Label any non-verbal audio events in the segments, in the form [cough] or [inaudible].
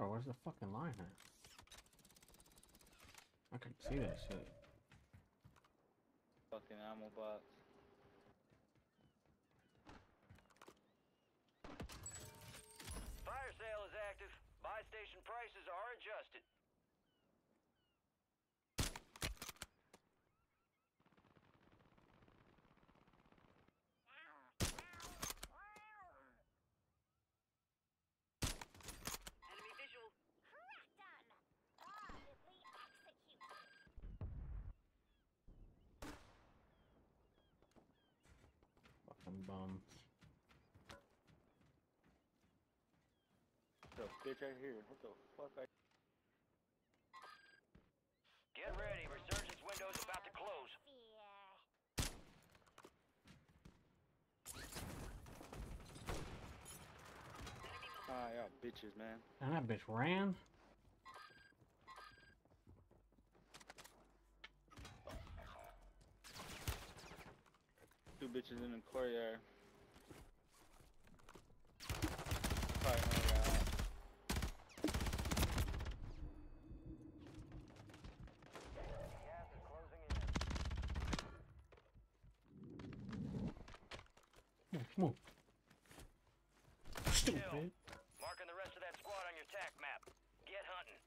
Oh, where's the fucking line at? I can see that shit. Fucking ammo box. Fire sale is active. Buy station prices are adjusted. Bum. The bitch right here. What the fuck? I Get ready. Resurgence window is about to close. Fear. ah, y'all bitches, man. And that bitch ran. Bitches in the courtyard. Probably know that. Gas is closing in. Come on, come on. Stupid. Marking the rest of that squad on your tac map. Get hunting.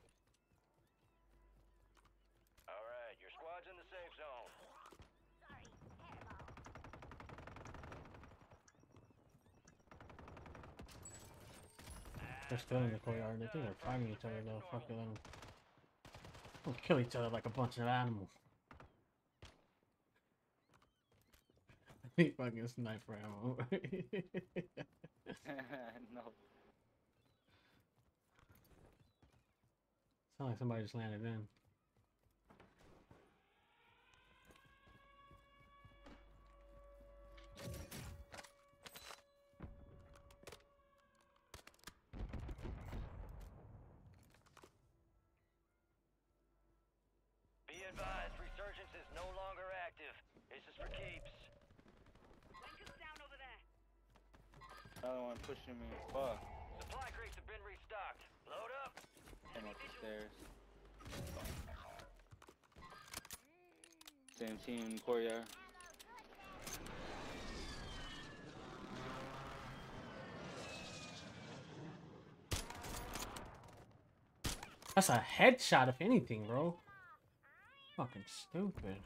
All right, your squad's in the safe zone. Sorry, hairball. They're still in the courtyard. They think they're fighting each other though. Fuck them. They'll kill each other like a bunch of animals. [laughs] He fucking sniper ammo. [laughs] no. Sound like somebody just landed in. Is for keeps. Lincoln's down over there. Another one pushing me. Fuck. Supply crates have been restocked. Load up. Came up the stairs. Same team in courtyard. That's a headshot, if anything, bro. Fucking stupid.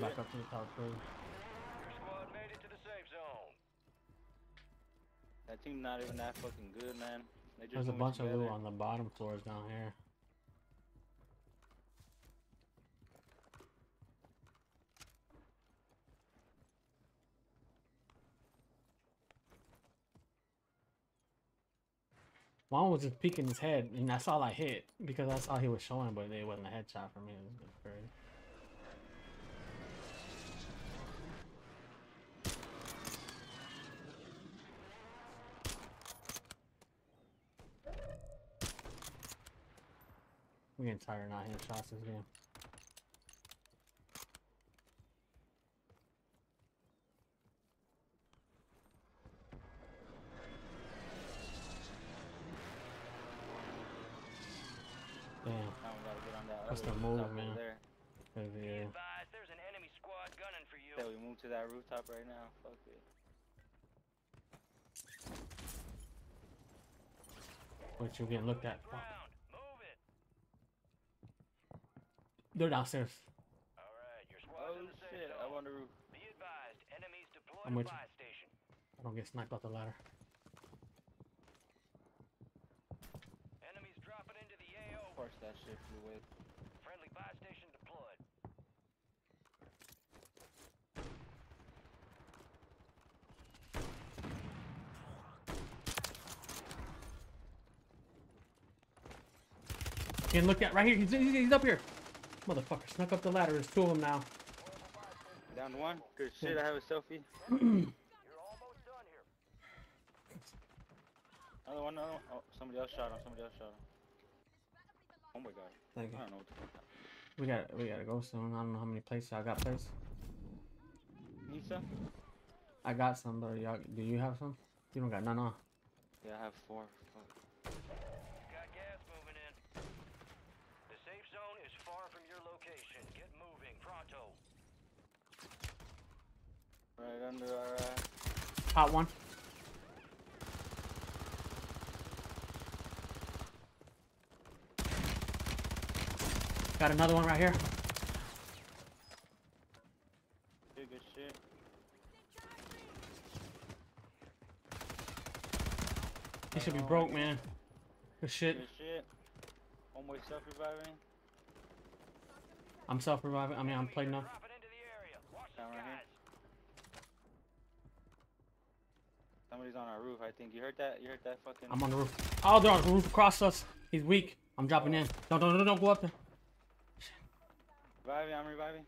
Going back up to the top floor. Your squad made it to the safe zone. That team not even that fucking good, man. Just There's a moving bunch of loot on the bottom floors down here. One was just peeking his head, and that's all I hit because that's all he was showing, but it wasn't a headshot for me. It was just crazy. I'm getting tired of not hitting shots this game. Damn. Now we gotta get on that What's other the rooftop move, over man? There. Cause, Be yeah. advised, there's an enemy squad gunning for you. Say we move to that rooftop right now. Fuck it. What you getting looked at? Fuck. Ground. Move it. They're downstairs. All right, your squad's Oh in the shit! I'm on the roof. Be advised, enemies deployed I'm with you. station. I don't get sniped off the ladder. Enemies dropping into the Of course that shit flew away. Friendly buy station deployed. Getting looked at right here. He's, he's, he's up here. Motherfucker snuck up the ladder. There's two of them now. Down one. Good shit. I have a selfie. [clears throat] another one, another one. Oh, somebody else shot him. Somebody else shot him. Oh my god. Thank I don't know what the fuck. We got we gotta go soon. I don't know how many places I got plates. Need? I got some, but y'all do you have some? You don't got none, huh? Yeah, I have four. Fuck. Right under our. Uh, Hot one. Got another one right here. good, good shit. He should be broke, man. Good shit. Good shit. Homeboy self reviving. I'm self-reviving. I mean, I'm playing are now. dropping into the area. Watch the Down right here. skies. Somebody's on our roof. I think you heard that. You heard that fucking. I'm on the roof. Oh, they're on the roof across us. He's weak. I'm dropping in. Don't, don't, don't, don't go up there. reviving. I'm reviving.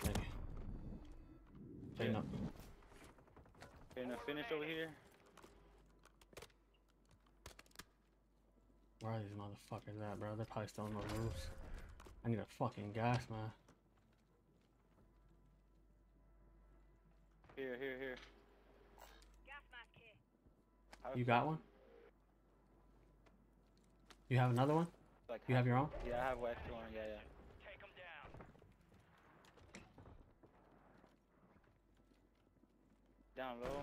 Thank you. Clean Yeah. up. Getting a finish over here. Where are these motherfuckers at, bro? They're probably still on those roofs. I need a fucking gas, man. Here, here, here. Gas mask here. I have You got one? You have another one? Like You have your own? Yeah, I have one extra one. Yeah, yeah. Take them down. Down low.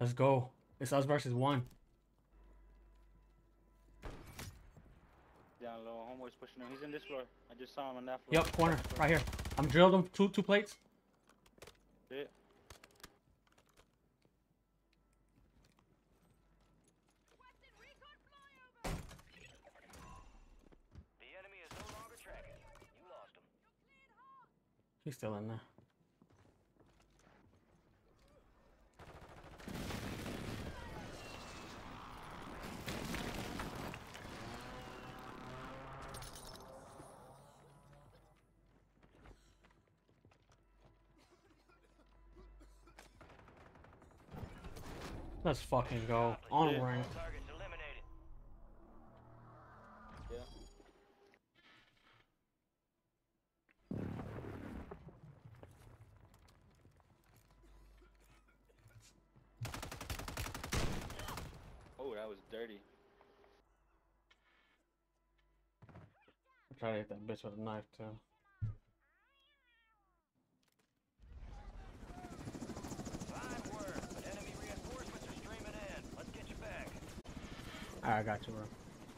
Let's go. It's us versus one. Down low. Homeboy's pushing him. He's in this floor. I just saw him on that floor. Yep, corner. Right here. I'm drilled him. Two two plates. Shit. The enemy is no longer tracking you. You lost them. He's still in there. Let's fucking go. On rank. That was dirty. Try to hit that bitch with a knife too. Fine work, enemy reinforcements are streaming in. Let's get you back. Alright, I got you, bro.